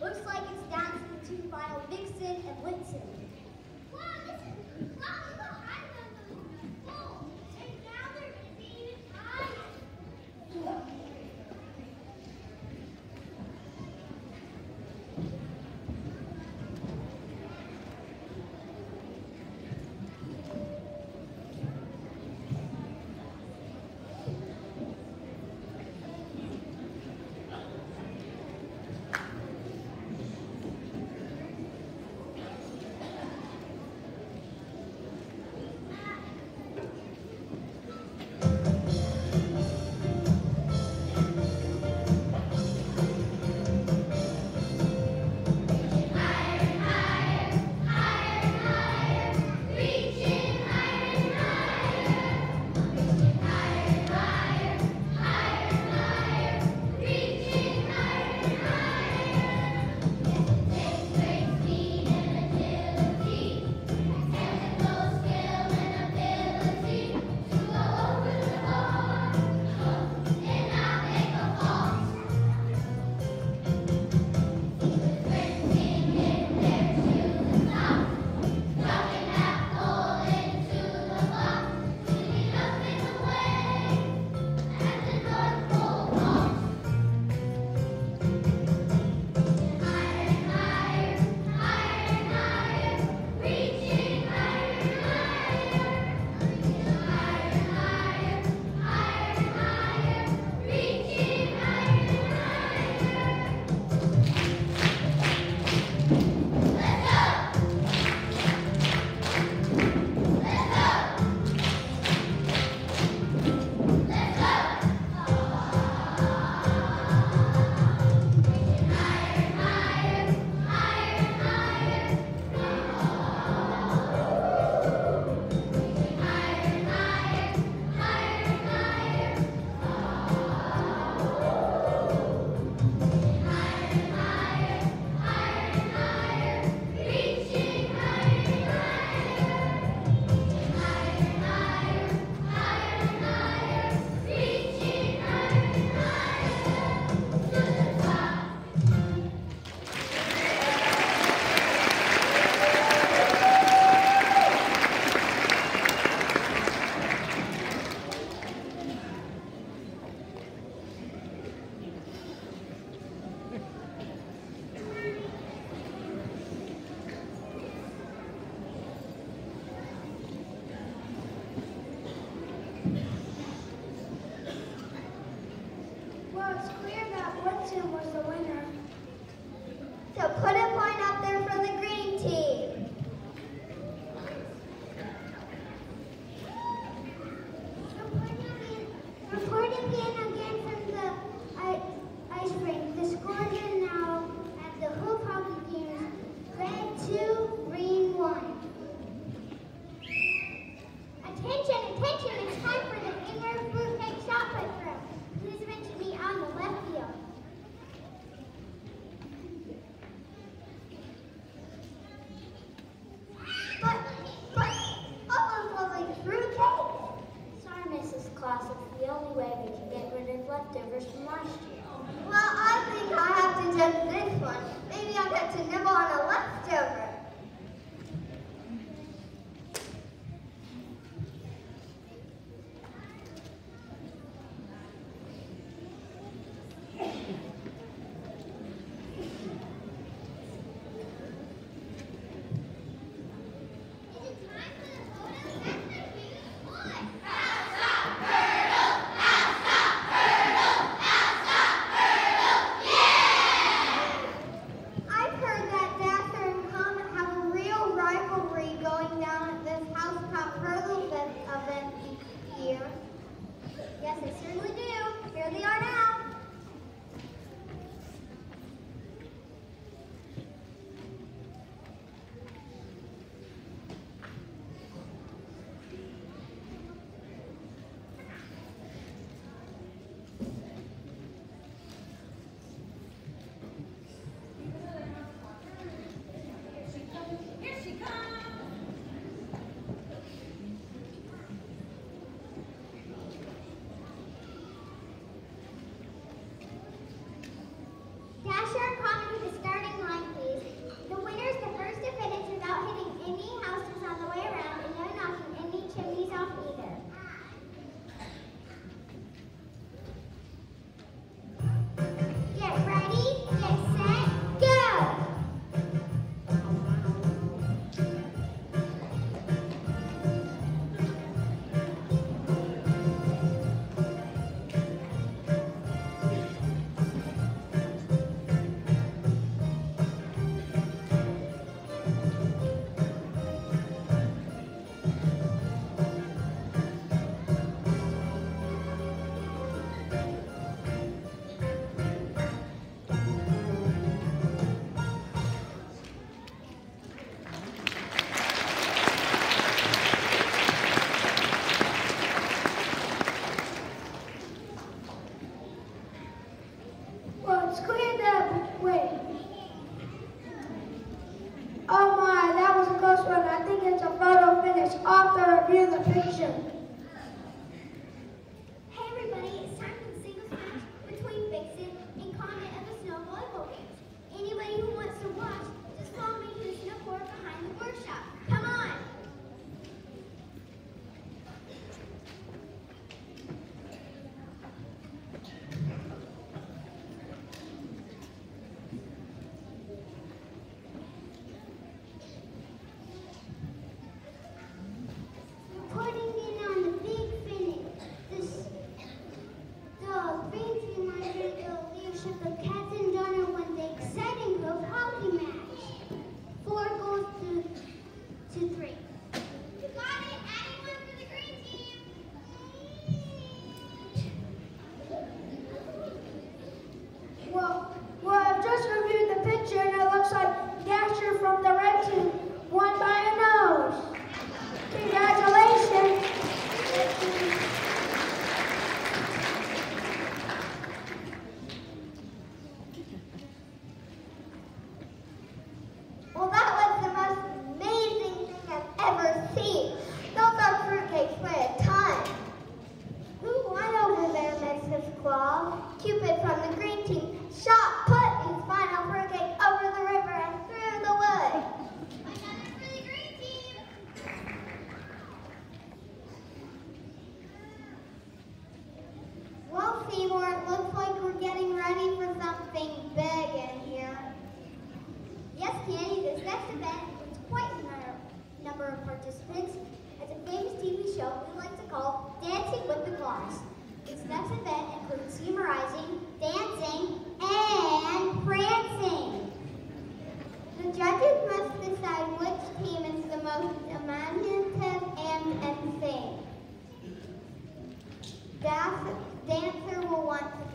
Looks like it's down to the two final Vixen and Winston. Event includes humorizing,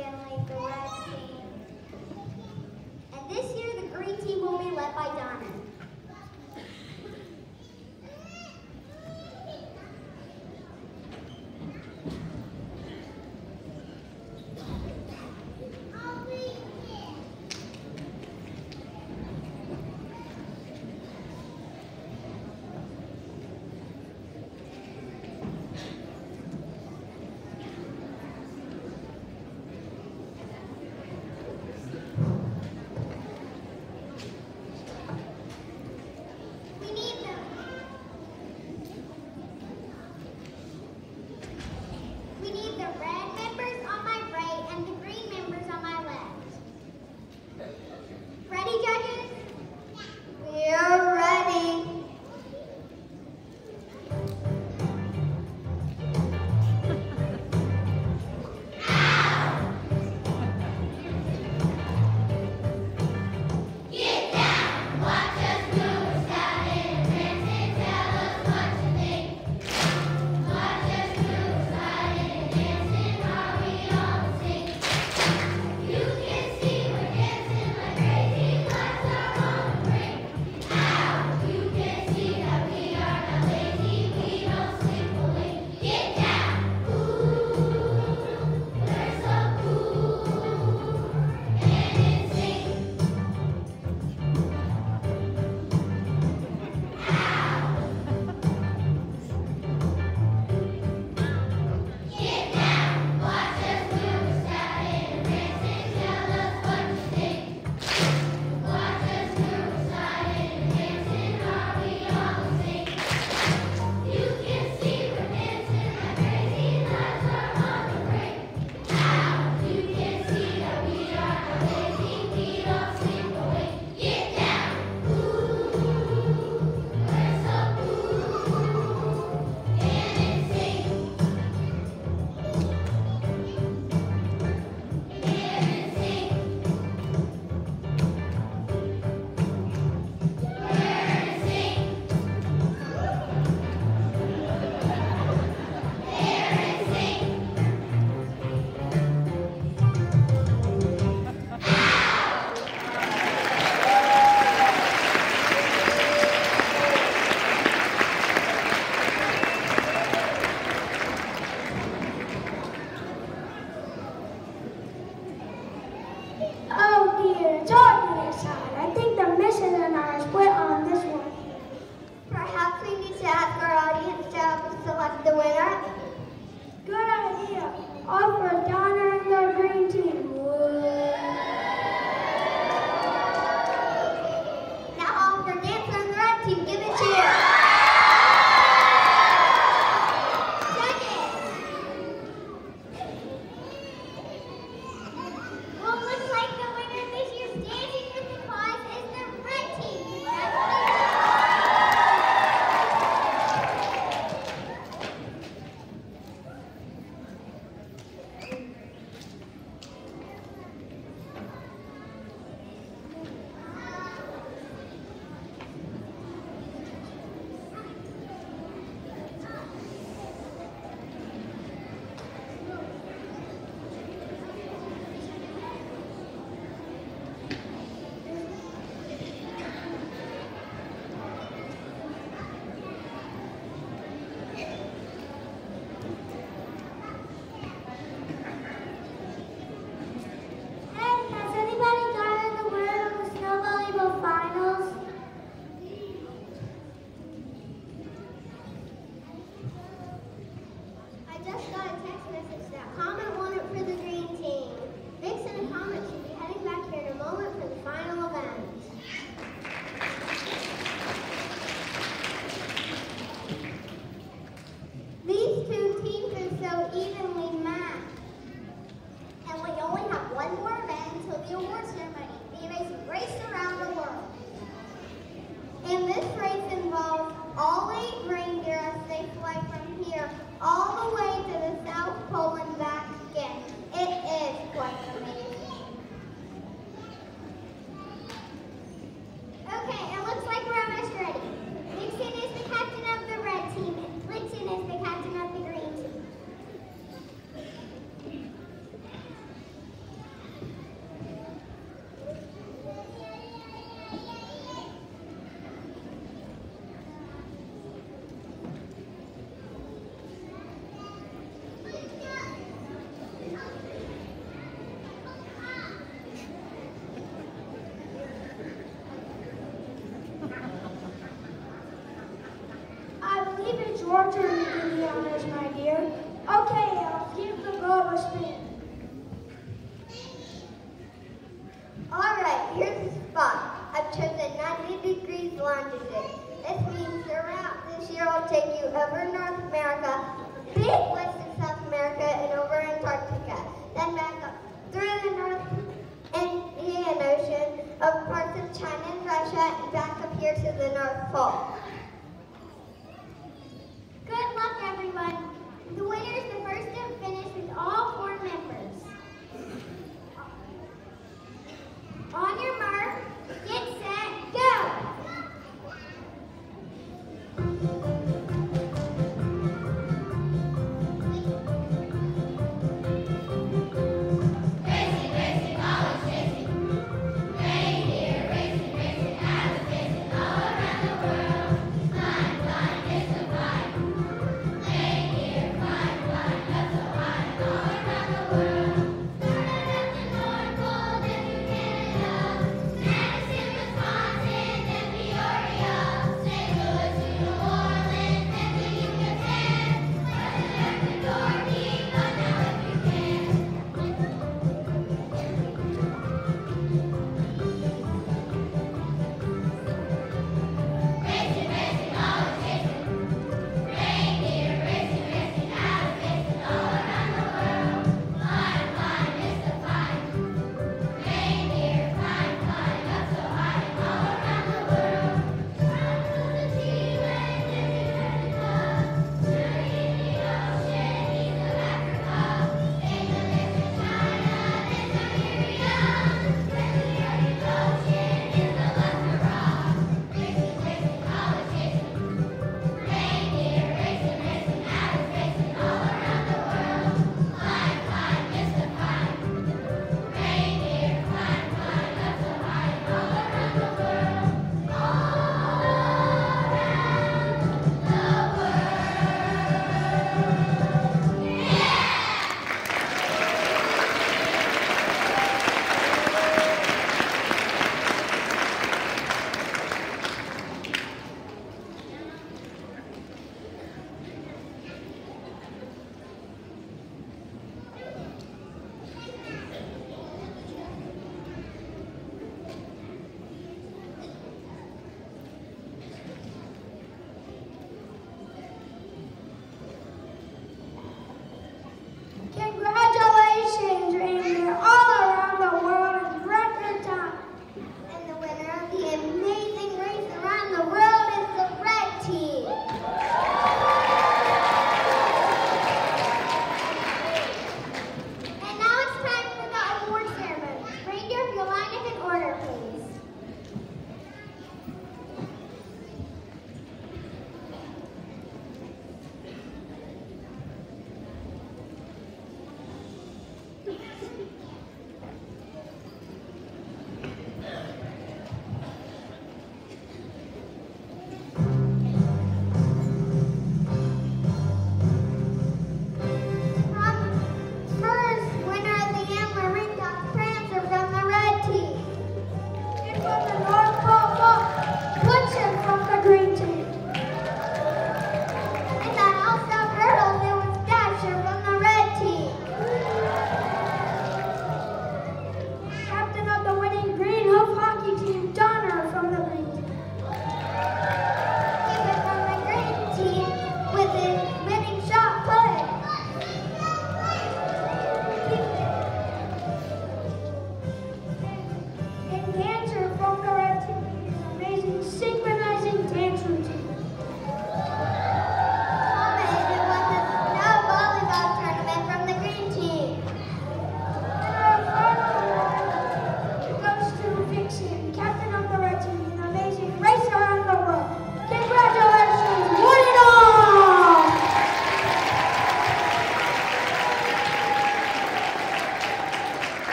lead the red team. And this year, the green team will be led by Donna.